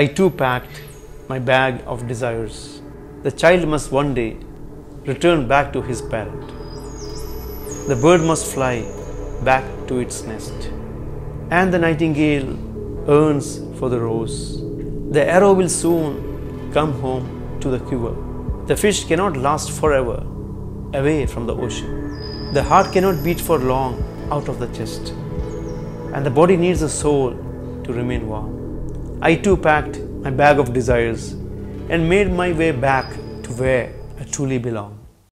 I too packed my bag of desires. The child must one day return back to his parent. The bird must fly back to its nest. And the nightingale yearns for the rose. The arrow will soon come home to the quiver. The fish cannot last forever away from the ocean. The heart cannot beat for long out of the chest. And the body needs a soul to remain warm. I too packed my bag of desires and made my way back to where I truly belong.